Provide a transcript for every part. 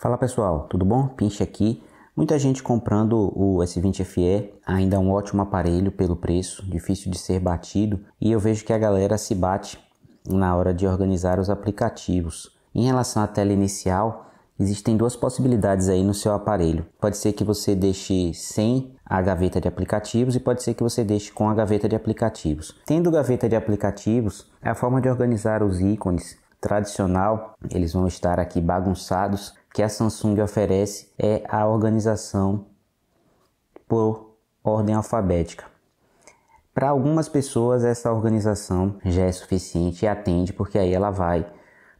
Fala pessoal, tudo bom? Pinche aqui. Muita gente comprando o S20 FE, ainda um ótimo aparelho pelo preço, difícil de ser batido, e eu vejo que a galera se bate na hora de organizar os aplicativos. Em relação à tela inicial, existem duas possibilidades aí no seu aparelho. Pode ser que você deixe sem a gaveta de aplicativos e pode ser que você deixe com a gaveta de aplicativos. Tendo gaveta de aplicativos, é a forma de organizar os ícones tradicional, eles vão estar aqui bagunçados, que a Samsung oferece é a organização por ordem alfabética. Para algumas pessoas essa organização já é suficiente e atende porque aí ela vai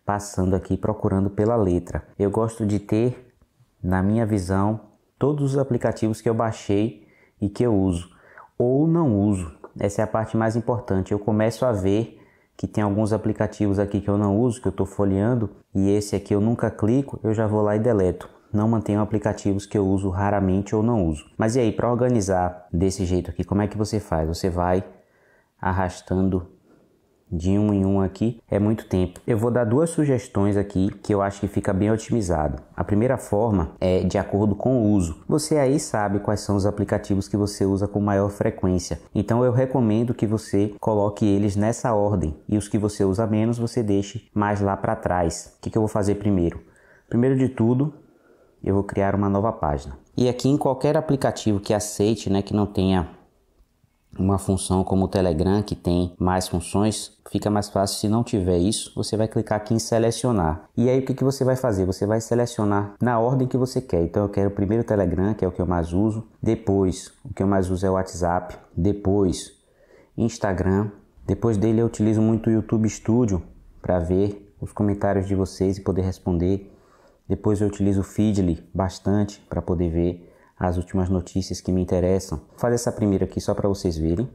passando aqui procurando pela letra. Eu gosto de ter na minha visão todos os aplicativos que eu baixei e que eu uso ou não uso. Essa é a parte mais importante. Eu começo a ver que tem alguns aplicativos aqui que eu não uso, que eu estou folheando, e esse aqui eu nunca clico, eu já vou lá e deleto. Não mantenho aplicativos que eu uso raramente ou não uso. Mas e aí, para organizar desse jeito aqui, como é que você faz? Você vai arrastando de um em um aqui é muito tempo. Eu vou dar duas sugestões aqui que eu acho que fica bem otimizado. A primeira forma é de acordo com o uso. Você aí sabe quais são os aplicativos que você usa com maior frequência. Então eu recomendo que você coloque eles nessa ordem e os que você usa menos você deixe mais lá para trás. O que, que eu vou fazer primeiro? Primeiro de tudo, eu vou criar uma nova página. E aqui em qualquer aplicativo que aceite, né, que não tenha uma função como o Telegram que tem mais funções, fica mais fácil se não tiver isso, você vai clicar aqui em selecionar. E aí o que, que você vai fazer? Você vai selecionar na ordem que você quer. Então eu quero primeiro o Telegram, que é o que eu mais uso, depois o que eu mais uso é o WhatsApp, depois Instagram, depois dele eu utilizo muito o YouTube Studio para ver os comentários de vocês e poder responder. Depois eu utilizo o Feedly bastante para poder ver as últimas notícias que me interessam. Vou fazer essa primeira aqui só para vocês verem.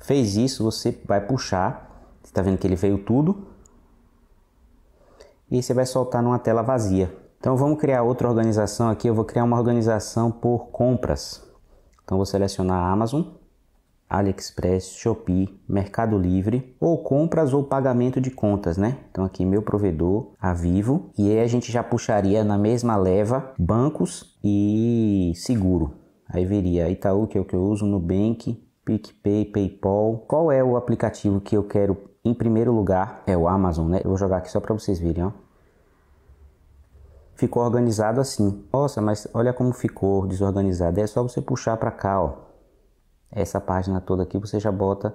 Fez isso, você vai puxar. Você está vendo que ele veio tudo. E você vai soltar numa tela vazia. Então vamos criar outra organização aqui. Eu vou criar uma organização por compras. Então vou selecionar a Amazon. AliExpress, Shopee, Mercado Livre, ou compras ou pagamento de contas, né? Então aqui meu provedor, a Vivo, e aí a gente já puxaria na mesma leva bancos e seguro. Aí veria Itaú, que é o que eu uso, Nubank, PicPay, PayPal. Qual é o aplicativo que eu quero em primeiro lugar? É o Amazon, né? Eu vou jogar aqui só para vocês verem, ó. Ficou organizado assim. Nossa, mas olha como ficou desorganizado. É só você puxar para cá, ó essa página toda aqui você já bota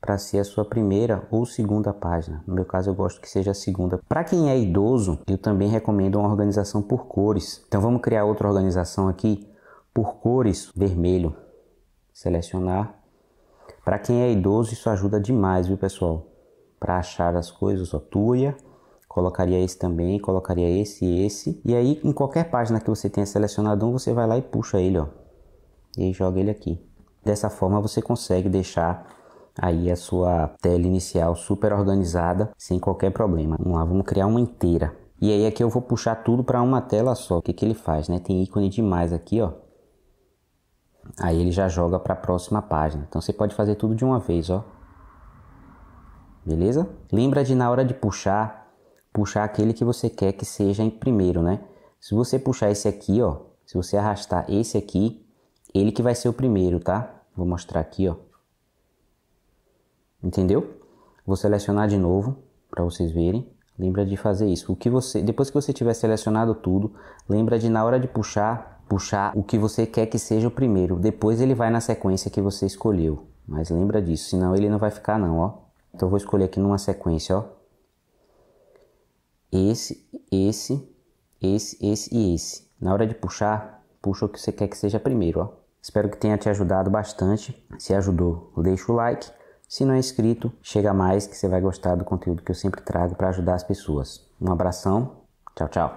para ser a sua primeira ou segunda página. No meu caso, eu gosto que seja a segunda. Para quem é idoso, eu também recomendo uma organização por cores. Então vamos criar outra organização aqui por cores, vermelho. Selecionar. Para quem é idoso, isso ajuda demais, viu, pessoal? Para achar as coisas, ó, Tuia. Colocaria esse também, colocaria esse e esse. E aí, em qualquer página que você tenha selecionado um, você vai lá e puxa ele, ó. E joga ele aqui. Dessa forma você consegue deixar aí a sua tela inicial super organizada sem qualquer problema. Vamos lá, vamos criar uma inteira. E aí aqui eu vou puxar tudo para uma tela só. O que, que ele faz, né? Tem ícone demais aqui, ó. Aí ele já joga para a próxima página. Então você pode fazer tudo de uma vez, ó. Beleza? Lembra de na hora de puxar, puxar aquele que você quer que seja em primeiro, né? Se você puxar esse aqui, ó, se você arrastar esse aqui, ele que vai ser o primeiro, tá? Vou mostrar aqui, ó. Entendeu? Vou selecionar de novo para vocês verem. Lembra de fazer isso. O que você, depois que você tiver selecionado tudo, lembra de na hora de puxar, puxar o que você quer que seja o primeiro. Depois ele vai na sequência que você escolheu. Mas lembra disso, senão ele não vai ficar não, ó. Então eu vou escolher aqui numa sequência, ó. Esse, esse, esse, esse e esse. Na hora de puxar, puxa o que você quer que seja primeiro, ó. Espero que tenha te ajudado bastante. Se ajudou, deixa o like. Se não é inscrito, chega mais que você vai gostar do conteúdo que eu sempre trago para ajudar as pessoas. Um abração. Tchau, tchau.